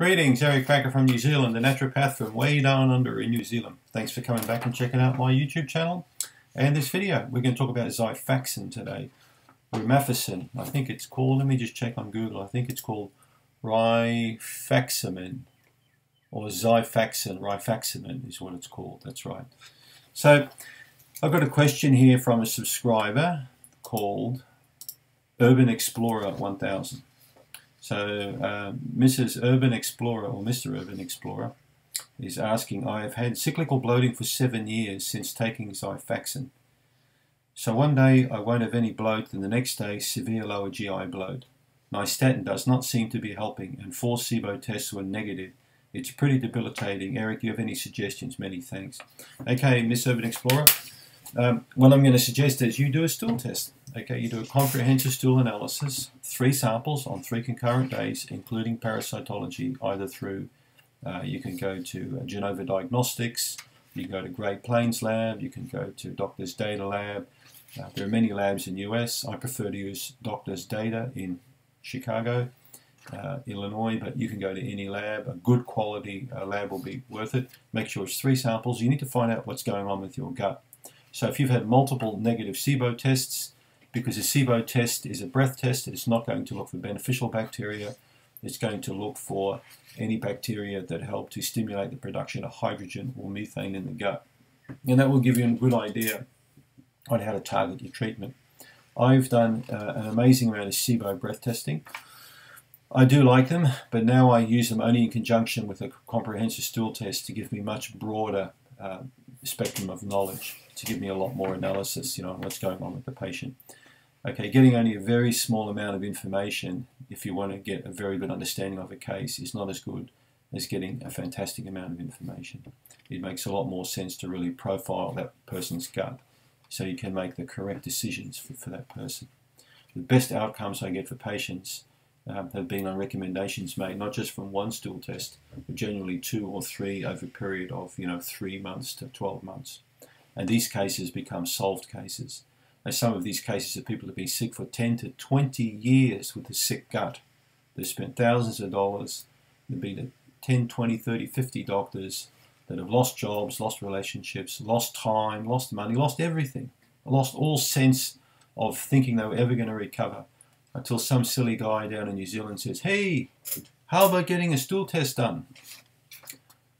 Greetings, Eric Bakker from New Zealand, the naturopath from way down under in New Zealand. Thanks for coming back and checking out my YouTube channel. And this video, we're going to talk about Xifaxan today. Rifaximin, I think it's called, let me just check on Google, I think it's called Rifaximin, or Xifaxan, Rifaximin is what it's called, that's right. So, I've got a question here from a subscriber called Urban Explorer 1000. So uh, Mrs. Urban Explorer or Mr. Urban Explorer is asking, I have had cyclical bloating for seven years since taking Xifaxan. So one day I won't have any bloat and the next day severe lower GI bloat. My statin does not seem to be helping and four SIBO tests were negative. It's pretty debilitating. Eric, do you have any suggestions? Many thanks. Okay, Miss Urban Explorer. Um, what I'm going to suggest is you do a stool test. Okay, you do a comprehensive stool analysis, three samples on three concurrent days, including parasitology, either through, uh, you can go to Genova Diagnostics, you can go to Great Plains Lab, you can go to Doctor's Data Lab. Uh, there are many labs in the US. I prefer to use Doctor's Data in Chicago, uh, Illinois, but you can go to any lab. A good quality uh, lab will be worth it. Make sure it's three samples. You need to find out what's going on with your gut. So if you've had multiple negative SIBO tests, because a SIBO test is a breath test, it's not going to look for beneficial bacteria, it's going to look for any bacteria that help to stimulate the production of hydrogen or methane in the gut. And that will give you a good idea on how to target your treatment. I've done uh, an amazing amount of SIBO breath testing. I do like them, but now I use them only in conjunction with a comprehensive stool test to give me much broader uh, spectrum of knowledge to give me a lot more analysis, you know, on what's going on with the patient. Okay, getting only a very small amount of information if you want to get a very good understanding of a case is not as good as getting a fantastic amount of information. It makes a lot more sense to really profile that person's gut so you can make the correct decisions for, for that person. The best outcomes I get for patients um, have been on recommendations made, not just from one stool test, but generally two or three over a period of you know three months to 12 months. And these cases become solved cases. And some of these cases of people have been sick for 10 to 20 years with a sick gut. They've spent thousands of dollars. There've been 10, 20, 30, 50 doctors that have lost jobs, lost relationships, lost time, lost money, lost everything, lost all sense of thinking they were ever going to recover until some silly guy down in New Zealand says, Hey, how about getting a stool test done?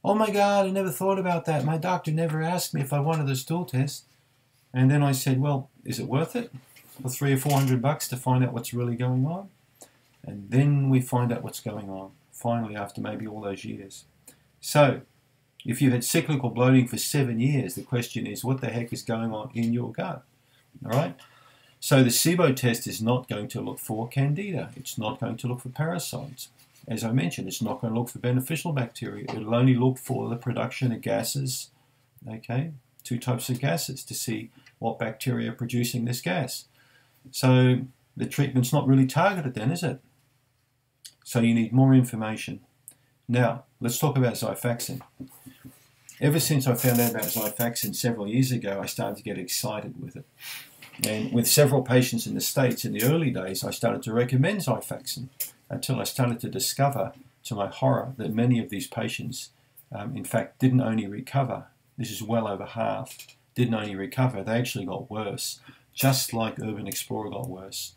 Oh my God, I never thought about that. My doctor never asked me if I wanted a stool test. And then I said, well, is it worth it for three or four hundred bucks to find out what's really going on? And then we find out what's going on, finally, after maybe all those years. So, if you've had cyclical bloating for seven years, the question is, what the heck is going on in your gut? All right? So the SIBO test is not going to look for candida. It's not going to look for parasites. As I mentioned, it's not going to look for beneficial bacteria. It'll only look for the production of gases, okay, two types of gases to see what bacteria are producing this gas. So the treatment's not really targeted then, is it? So you need more information. Now, let's talk about Xifaxan. Ever since I found out about Xifaxan several years ago, I started to get excited with it. And with several patients in the States in the early days, I started to recommend Xifaxan until I started to discover, to my horror, that many of these patients, um, in fact, didn't only recover, this is well over half, didn't only recover, they actually got worse, just like Urban Explorer got worse.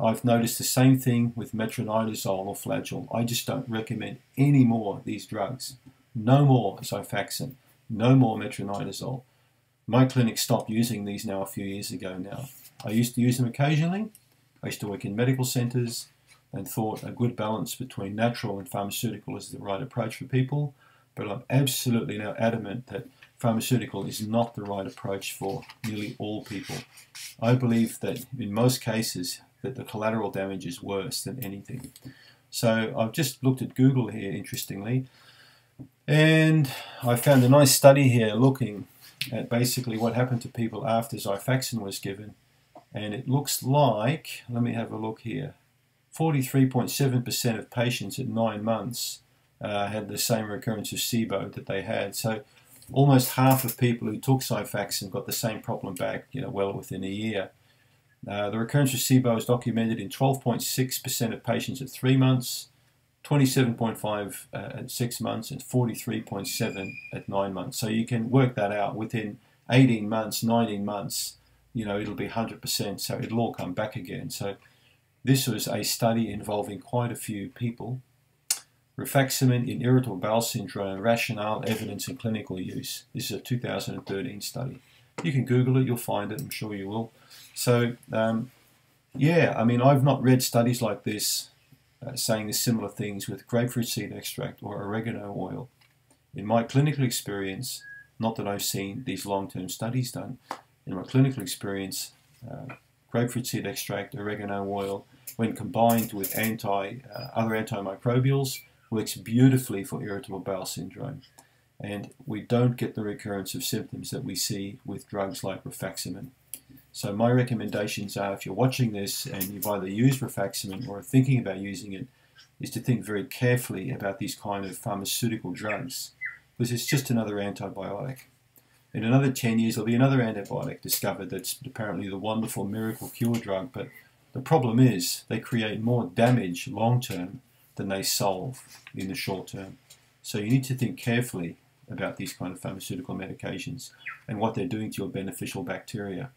I've noticed the same thing with metronidazole or flagyl. I just don't recommend any more these drugs. No more Xifaxan, no more metronidazole. My clinic stopped using these now a few years ago now. I used to use them occasionally. I used to work in medical centers and thought a good balance between natural and pharmaceutical is the right approach for people. But I'm absolutely now adamant that pharmaceutical is not the right approach for nearly all people. I believe that in most cases that the collateral damage is worse than anything. So I've just looked at Google here, interestingly, and I found a nice study here looking at basically what happened to people after Xifaxan was given. And it looks like, let me have a look here, 43.7% of patients at nine months uh, had the same recurrence of SIBO that they had. So almost half of people who took Xifaxan got the same problem back, you know, well within a year. Uh, the recurrence of SIBO is documented in 12.6% of patients at three months, 27.5 uh, at six months and 43.7 at nine months. So you can work that out within 18 months, 19 months, you know, it'll be 100%. So it'll all come back again. So this was a study involving quite a few people. Rifaximin in irritable bowel syndrome, rationale, evidence, and clinical use. This is a 2013 study. You can Google it, you'll find it, I'm sure you will. So, um, yeah, I mean, I've not read studies like this uh, saying the similar things with grapefruit seed extract or oregano oil. In my clinical experience, not that I've seen these long-term studies done, in my clinical experience, uh, grapefruit seed extract, oregano oil, when combined with anti uh, other antimicrobials, works beautifully for irritable bowel syndrome. And we don't get the recurrence of symptoms that we see with drugs like rifaximin. So my recommendations are if you're watching this and you've either used rifaximin or are thinking about using it, is to think very carefully about these kind of pharmaceutical drugs because it's just another antibiotic. In another 10 years, there'll be another antibiotic discovered that's apparently the wonderful miracle cure drug, but the problem is they create more damage long term than they solve in the short term. So you need to think carefully about these kind of pharmaceutical medications and what they're doing to your beneficial bacteria.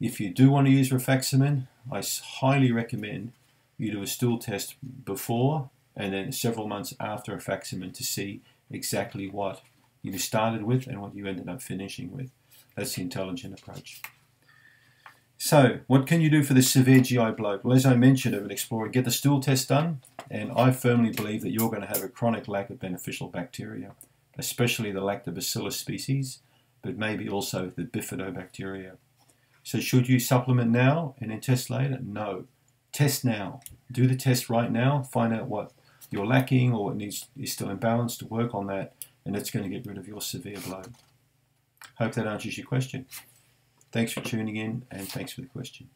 If you do want to use rifaximin, I highly recommend you do a stool test before and then several months after rifaximin to see exactly what you started with and what you ended up finishing with. That's the intelligent approach. So, what can you do for the severe GI bloat? Well, as I mentioned, Urban Explorer, get the stool test done, and I firmly believe that you're going to have a chronic lack of beneficial bacteria, especially the lactobacillus species, but maybe also the bifidobacteria. So should you supplement now and then test later? No. Test now. Do the test right now. Find out what you're lacking or what needs is still imbalanced to work on that, and it's going to get rid of your severe bloat. Hope that answers your question. Thanks for tuning in, and thanks for the question.